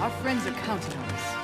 Our friends are counting on us.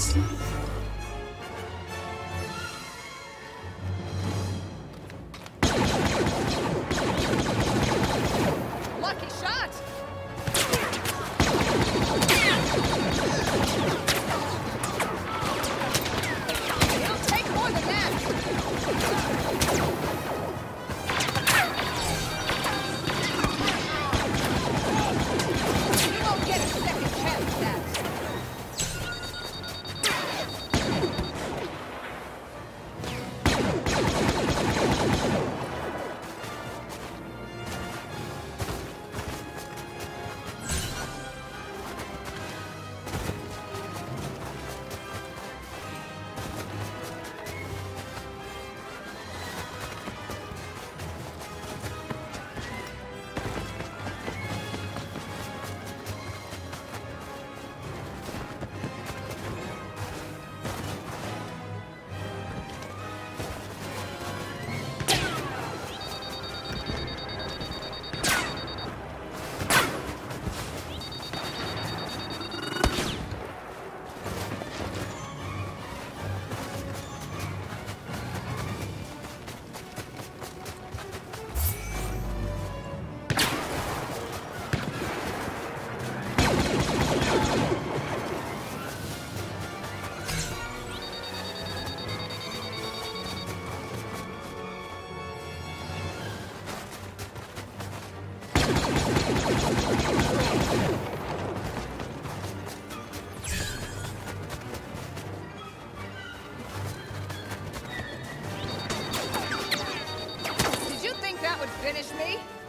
Sleep. punish me?